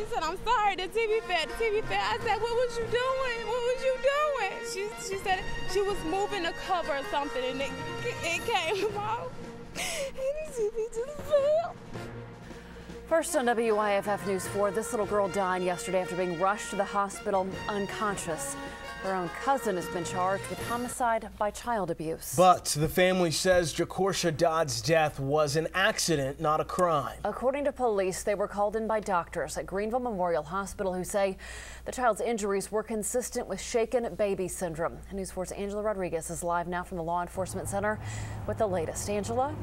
She said, I'm sorry, the TV fell, the TV fell. I said, what was you doing? What was you doing? She, she said she was moving a cover or something and it, it came out. And the TV just fell. First on WYFF News 4, this little girl died yesterday after being rushed to the hospital unconscious. Her own cousin has been charged with homicide by child abuse. But the family says Jacorsha Dodd's death was an accident, not a crime. According to police, they were called in by doctors at Greenville Memorial Hospital who say the child's injuries were consistent with shaken baby syndrome. News 4's Angela Rodriguez is live now from the Law Enforcement Center with the latest. Angela?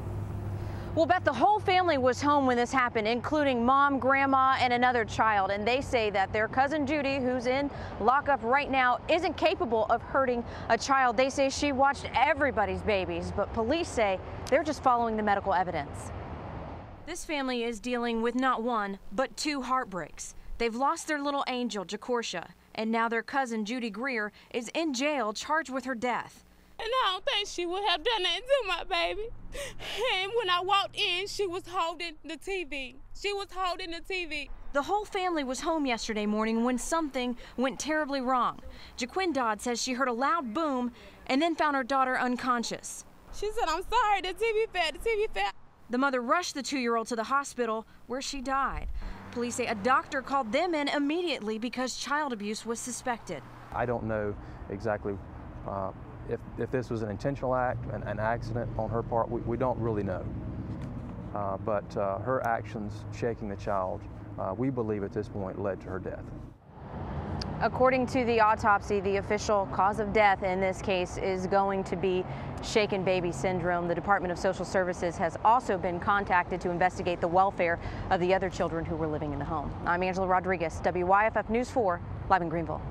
Well, Beth, the whole family was home when this happened, including mom, grandma, and another child. And they say that their cousin Judy, who's in lockup right now, isn't capable of hurting a child. They say she watched everybody's babies, but police say they're just following the medical evidence. This family is dealing with not one, but two heartbreaks. They've lost their little angel, Jacorsha, and now their cousin Judy Greer is in jail charged with her death. And I don't think she would have done that to my baby. And when I walked in, she was holding the TV. She was holding the TV. The whole family was home yesterday morning when something went terribly wrong. Jaquin Dodd says she heard a loud boom and then found her daughter unconscious. She said, I'm sorry, the TV fell, the TV fell. The mother rushed the two year old to the hospital where she died. Police say a doctor called them in immediately because child abuse was suspected. I don't know exactly uh, if, if this was an intentional act, an, an accident on her part, we, we don't really know. Uh, but uh, her actions shaking the child, uh, we believe at this point led to her death. According to the autopsy, the official cause of death in this case is going to be shaken baby syndrome. The Department of Social Services has also been contacted to investigate the welfare of the other children who were living in the home. I'm Angela Rodriguez, WYFF News 4, live in Greenville.